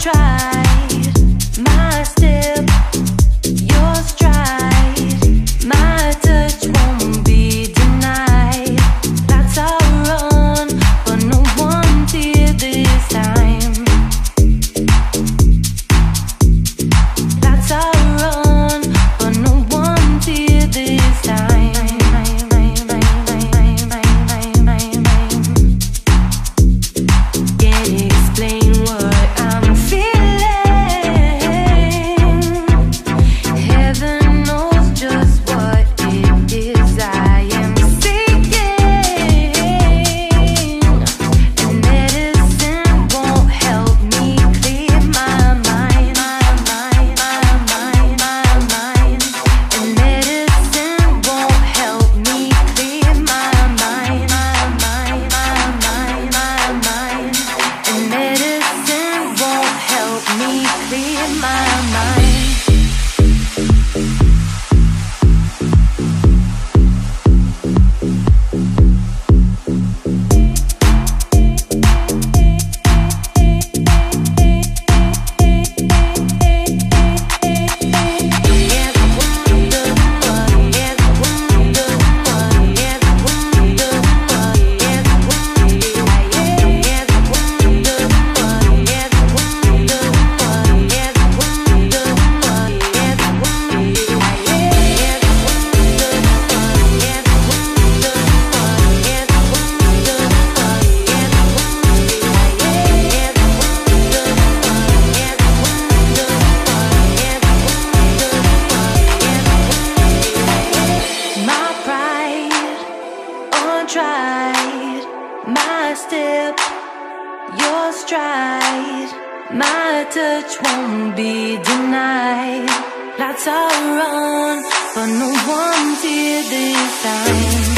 try. tried my step, your stride, my touch won't be denied. Lights are on, but no one's here this time.